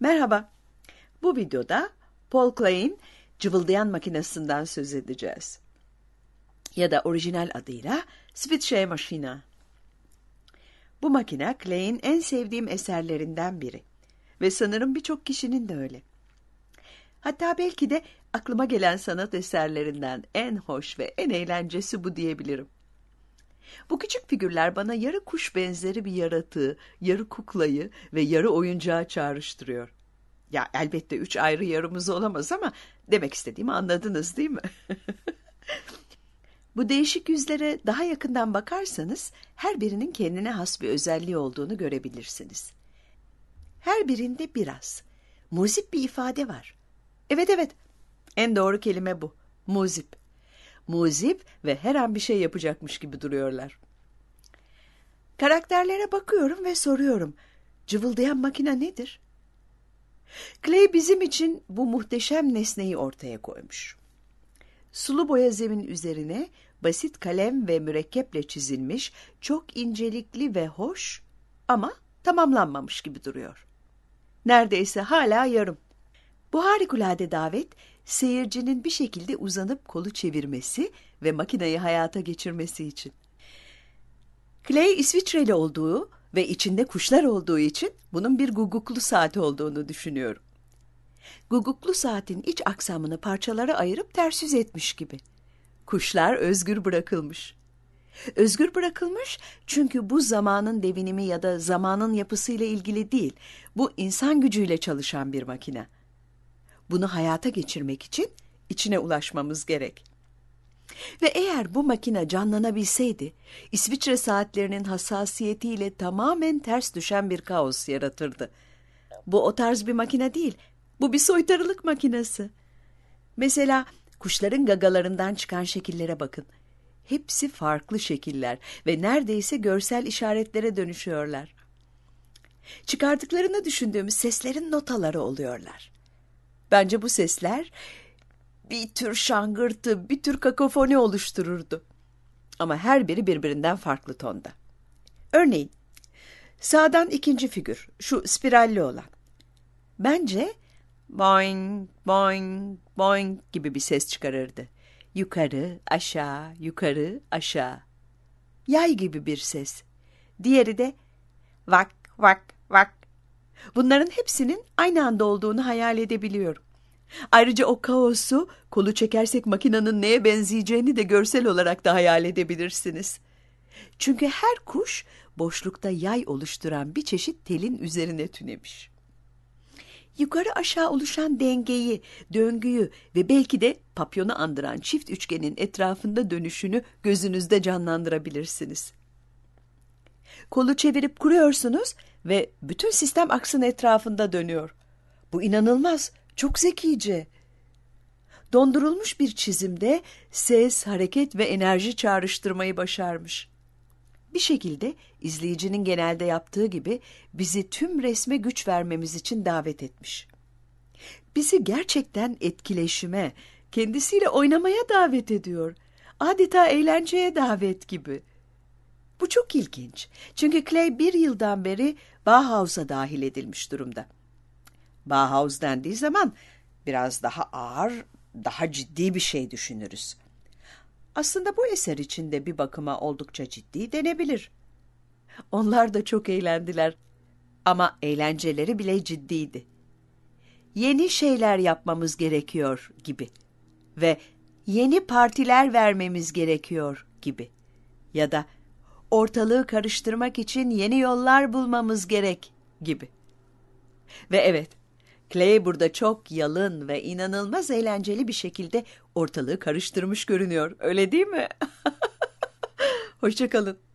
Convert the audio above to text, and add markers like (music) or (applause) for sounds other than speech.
Merhaba. Bu videoda Paul Clay'in cıvıldayan makinesinden söz edeceğiz. Ya da orijinal adıyla Switche Maschine. Bu makine Clay'in en sevdiğim eserlerinden biri. Ve sanırım birçok kişinin de öyle. Hatta belki de aklıma gelen sanat eserlerinden en hoş ve en eğlencesi bu diyebilirim. Bu küçük figürler bana yarı kuş benzeri bir yaratığı, yarı kuklayı ve yarı oyuncağı çağrıştırıyor. Ya elbette üç ayrı yarımız olamaz ama demek istediğimi anladınız değil mi? (laughs) Bu değişik yüzlere daha yakından bakarsanız her birinin kendine has bir özelliği olduğunu görebilirsiniz. Her birinde biraz, muzip bir ifade var. Evet evet, en doğru kelime bu, muzip. Muzip ve her an bir şey yapacakmış gibi duruyorlar. Karakterlere bakıyorum ve soruyorum, cıvıldayan makine nedir? Clay bizim için bu muhteşem nesneyi ortaya koymuş. Sulu boya zemin üzerine basit kalem ve mürekkeple çizilmiş, çok incelikli ve hoş ama tamamlanmamış gibi duruyor. Neredeyse hala yarım. Bu harikulade davet, seyircinin bir şekilde uzanıp kolu çevirmesi ve makineyi hayata geçirmesi için. Clay İsviçreli olduğu ve içinde kuşlar olduğu için bunun bir guguklu saat olduğunu düşünüyorum. Guguklu saatin iç aksamını parçalara ayırıp ters yüz etmiş gibi. Kuşlar özgür bırakılmış. Özgür bırakılmış çünkü bu zamanın devinimi ya da zamanın yapısıyla ilgili değil. Bu insan gücüyle çalışan bir makine. Bunu hayata geçirmek için içine ulaşmamız gerek. Ve eğer bu makine canlanabilseydi, İsviçre saatlerinin hassasiyetiyle tamamen ters düşen bir kaos yaratırdı. Bu o tarz bir makine değil, bu bir soytarılık makinesi. Mesela kuşların gagalarından çıkan şekillere bakın. Hepsi farklı şekiller ve neredeyse görsel işaretlere dönüşüyorlar. Çıkardıklarını düşündüğümüz seslerin notaları oluyorlar. Bence bu sesler bir tür şangırtı, bir tür kakofoni oluştururdu. Ama her biri birbirinden farklı tonda. Örneğin, sağdan ikinci figür, şu spiralli olan. Bence boing, boing, boing gibi bir ses çıkarırdı. Yukarı, aşağı, yukarı, aşağı. Yay gibi bir ses. Diğeri de vak, vak, vak. Bunların hepsinin aynı anda olduğunu hayal edebiliyorum. Ayrıca o kaosu kolu çekersek makinenin neye benzeyeceğini de görsel olarak da hayal edebilirsiniz. Çünkü her kuş boşlukta yay oluşturan bir çeşit telin üzerine tünemiş. Yukarı aşağı oluşan dengeyi, döngüyü ve belki de papyonu andıran çift üçgenin etrafında dönüşünü gözünüzde canlandırabilirsiniz. Kolu çevirip kuruyorsunuz ve bütün sistem aksın etrafında dönüyor. Bu inanılmaz, çok zekice. Dondurulmuş bir çizimde ses, hareket ve enerji çağrıştırmayı başarmış. Bir şekilde izleyicinin genelde yaptığı gibi bizi tüm resme güç vermemiz için davet etmiş. Bizi gerçekten etkileşime, kendisiyle oynamaya davet ediyor. Adeta eğlenceye davet gibi. Bu çok ilginç. Çünkü Clay bir yıldan beri Bauhaus'a dahil edilmiş durumda. Bauhaus dendiği zaman biraz daha ağır, daha ciddi bir şey düşünürüz. Aslında bu eser içinde bir bakıma oldukça ciddi denebilir. Onlar da çok eğlendiler ama eğlenceleri bile ciddiydi. Yeni şeyler yapmamız gerekiyor gibi ve yeni partiler vermemiz gerekiyor gibi ya da ortalığı karıştırmak için yeni yollar bulmamız gerek gibi. Ve evet, Clay burada çok yalın ve inanılmaz eğlenceli bir şekilde ortalığı karıştırmış görünüyor. Öyle değil mi? (laughs) Hoşçakalın.